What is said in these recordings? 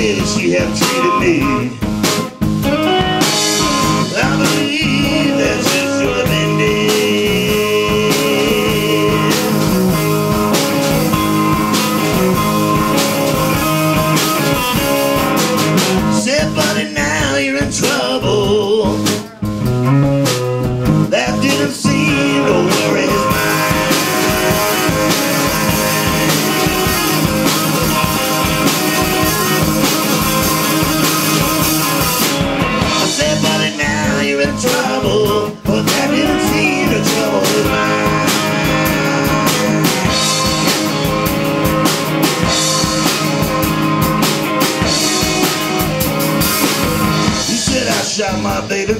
way she had treated me. baby.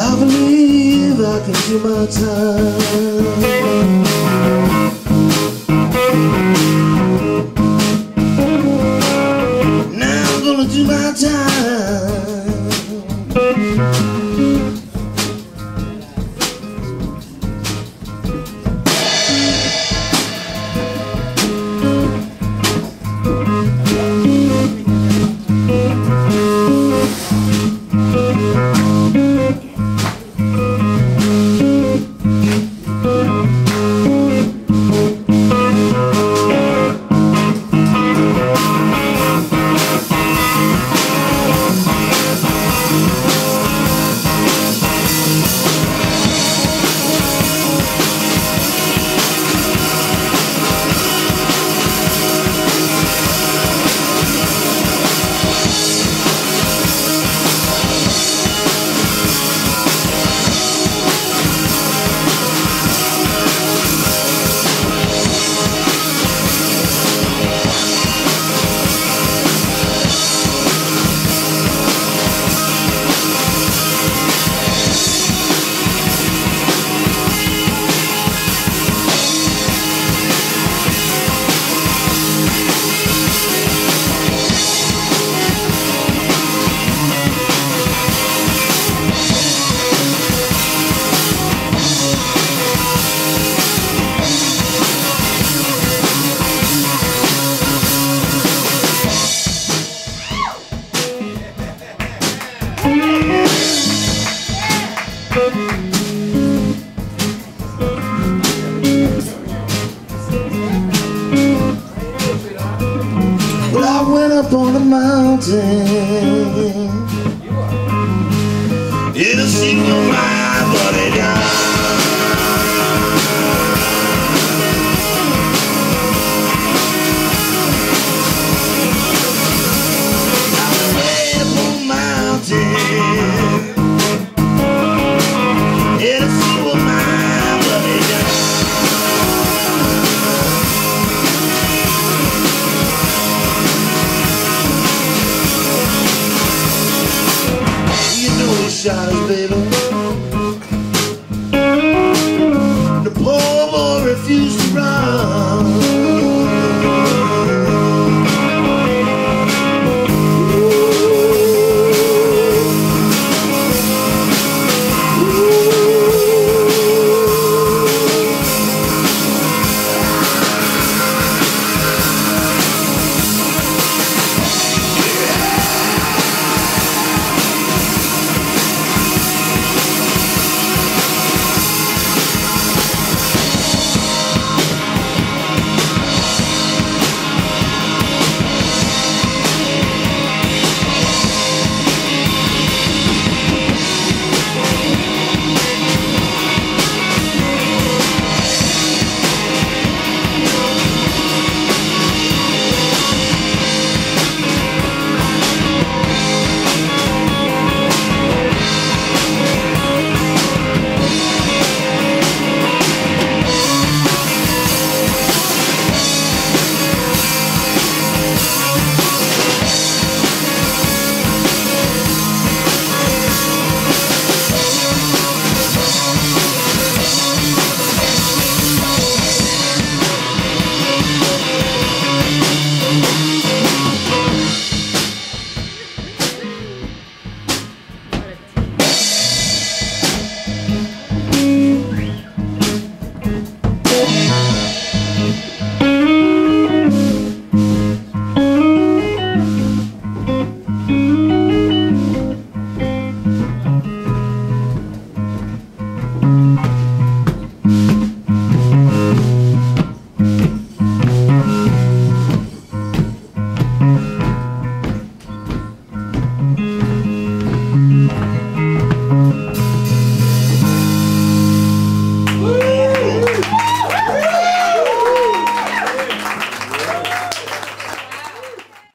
I believe I can do my time. mountain. It'll your mind. já viram